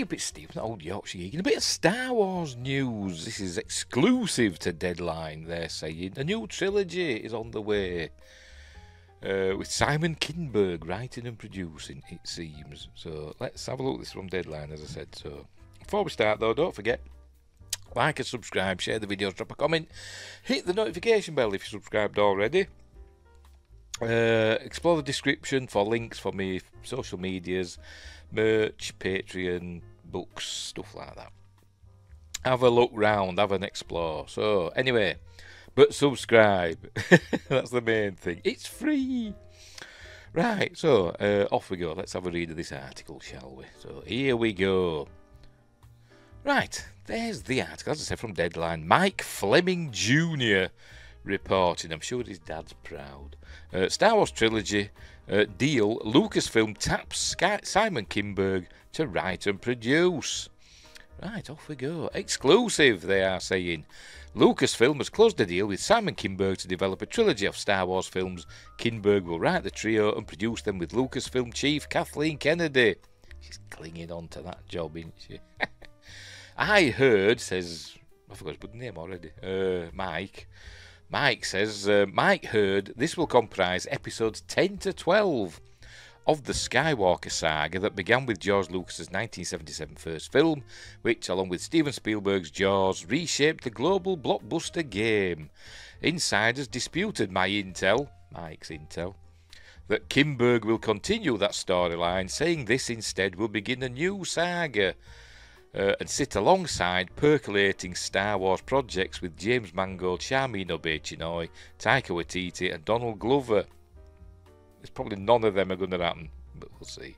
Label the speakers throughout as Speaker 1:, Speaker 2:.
Speaker 1: Yep, it's Stephen Old Yorkshire. And a bit of Star Wars news. This is exclusive to Deadline, they're saying. A new trilogy is on the way. Uh, with Simon Kinberg writing and producing, it seems. So let's have a look. At this is from Deadline, as I said. So before we start, though, don't forget like and subscribe, share the videos, drop a comment, hit the notification bell if you're subscribed already. Uh, explore the description for links for me social medias, merch, Patreon, books, stuff like that. Have a look round, have an explore. So, anyway, but subscribe. That's the main thing. It's free. Right, so uh, off we go. Let's have a read of this article, shall we? So, here we go. Right, there's the article, as I said, from Deadline. Mike Fleming Jr. reporting. I'm sure his dad's proud. Uh, Star Wars trilogy uh, deal. Lucasfilm taps Sky- Simon Kinberg to write and produce. Right, off we go. Exclusive, they are saying. Lucasfilm has closed a deal with Simon Kinberg to develop a trilogy of Star Wars films. Kinberg will write the trio and produce them with Lucasfilm chief Kathleen Kennedy. She's clinging on to that job, isn't she? I heard, says, I forgot his name already, uh, Mike. Mike says, uh, Mike heard this will comprise episodes 10 to 12 of the Skywalker saga that began with George Lucas's 1977 first film, which, along with Steven Spielberg's Jaws, reshaped the global blockbuster game. Insiders disputed my intel, Mike's intel, that Kinberg will continue that storyline, saying this instead will begin a new saga. Uh, and sit alongside percolating Star Wars projects with James Mangold, Sharmeen Obaid-Chinoy, Taika Waititi, and Donald Glover. It's probably none of them are going to happen, but we'll see.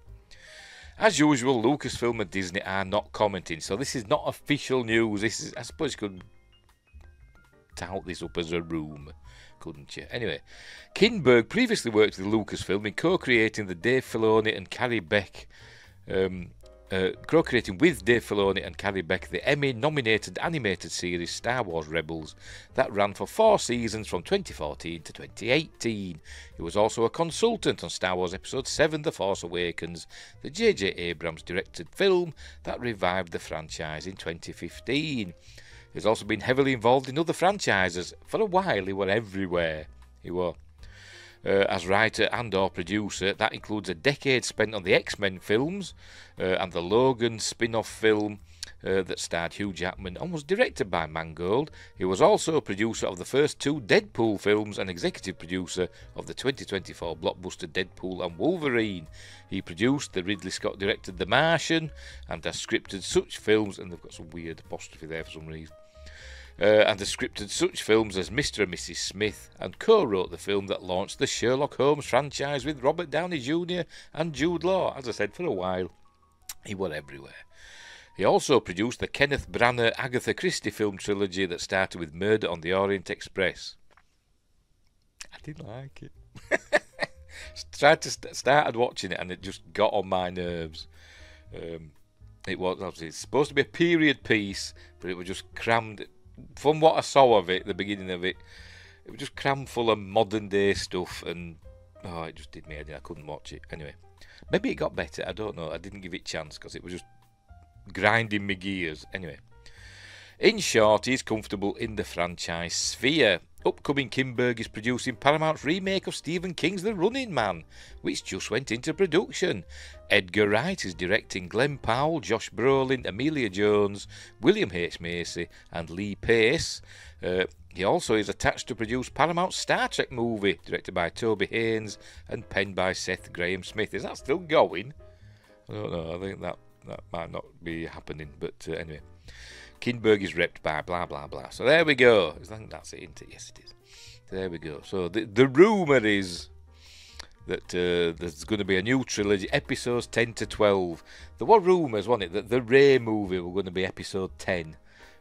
Speaker 1: As usual, Lucasfilm and Disney are not commenting, so this is not official news. This is, I suppose, you could tout this up as a rumour, couldn't you? Anyway, Kinberg previously worked with Lucasfilm in co-creating the Dave Filoni and Carrie Beck um, uh, co-creating with Dave Filoni and Carrie Beck the Emmy-nominated animated series Star Wars Rebels that ran for four seasons from 2014 to 2018. He was also a consultant on Star Wars Episode 7 The Force Awakens, the J.J. Abrams directed film that revived the franchise in 2015. He's also been heavily involved in other franchises. For a while, he were everywhere. He were as writer and or producer. That includes a decade spent on the X-Men films uh, and the Logan spin-off film uh, that starred Hugh Jackman and was directed by Mangold. He was also a producer of the first two Deadpool films and executive producer of the 2024 blockbuster Deadpool and Wolverine. He produced the Ridley Scott directed The Martian and has scripted such films, and they've got some weird apostrophe there for some reason uh, and has scripted such films as Mr. and Mrs. Smith, and co wrote the film that launched the Sherlock Holmes franchise with Robert Downey Jr. and Jude Law. As I said, for a while, he was everywhere. He also produced the Kenneth Branagh Agatha Christie film trilogy that started with Murder on the Orient Express. I didn't like it. Tried to st- started watching it and it just got on my nerves. Um, it was obviously supposed to be a period piece, but it was just crammed from what I saw of it, the beginning of it, it was just crammed full of modern day stuff, and oh, it just did me. I couldn't watch it. Anyway, maybe it got better. I don't know. I didn't give it a chance because it was just grinding my gears. Anyway, in short, he's comfortable in the franchise sphere. Upcoming Kinberg is producing Paramount's remake of Stephen King's The Running Man, which just went into production. Edgar Wright is directing Glen Powell, Josh Brolin, Emilia Jones, William H. Macy, and Lee Pace. Uh, he also is attached to produce Paramount's Star Trek movie, directed by Toby Haynes and penned by Seth Grahame-Smith. Is that still going? I don't know. I think that, that might not be happening, but uh, anyway. Kinberg is ripped by blah blah blah. So there we go. I think that's it, isn't it? Yes, it is. There we go. So the the rumor is that uh, there's going to be a new trilogy, episodes ten to twelve. There were rumors, wasn't it, that the Rey movie were going to be episode ten.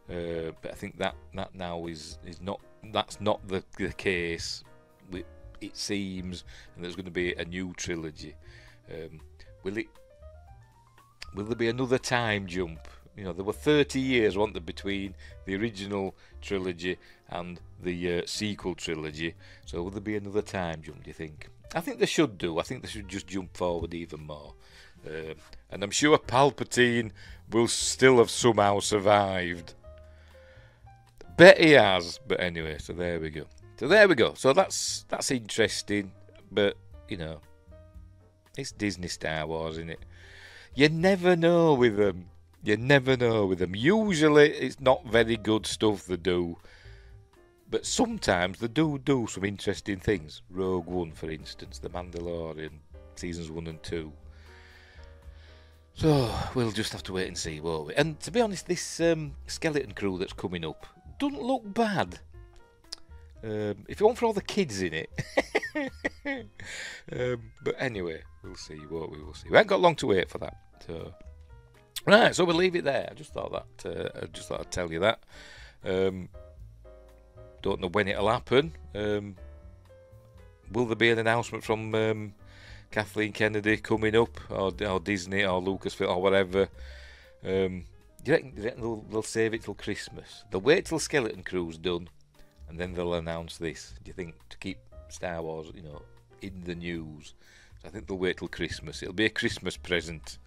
Speaker 1: Uh, but I think that that now is is not that's not the, the case. It seems, and there's going to be a new trilogy. Um, will it? Will there be another time jump? You know, there were 30 years, weren't there, between the original trilogy and the uh, sequel trilogy. So will there be another time jump, do you think? I think they should do. I think they should just jump forward even more. Um, and I'm sure Palpatine will still have somehow survived. Bet he has. But anyway, so there we go. So there we go. So that's that's interesting. But you know, it's Disney Star Wars, isn't it? You never know with them. You never know with them. Usually, it's not very good stuff they do. But sometimes they do do some interesting things. Rogue One, for instance, The Mandalorian, seasons one and two. So we'll just have to wait and see, won't we? And to be honest, this um, skeleton crew that's coming up doesn't look bad. Um, if you want for all the kids in it. um, but anyway, we'll see what we will see. We haven't got long to wait for that. So. Right, so we'll leave it there. I just thought that uh, I just thought I'd tell you that. Um, don't know when it'll happen. Um, will there be an announcement from um, Kathleen Kennedy coming up, or, or Disney, or Lucasfilm, or whatever? Um, do you reckon, do you reckon they'll, they'll, save it till Christmas? They'll wait till Skeleton Crew's done, and then they'll announce this. Do you think to keep Star Wars, you know, in the news? So I think they'll wait till Christmas. It'll be a Christmas present.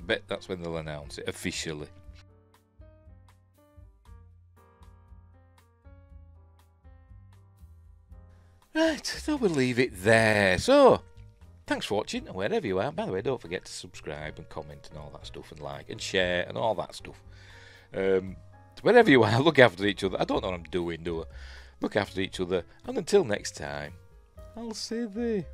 Speaker 1: I bet that's when they'll announce it officially. Right, so we'll leave it there. So, thanks for watching, wherever you are. By the way, don't forget to subscribe and comment and all that stuff, and like and share and all that stuff. Um, wherever you are, look after each other. I don't know what I'm doing, do I? Look after each other, and until next time, I'll see thee.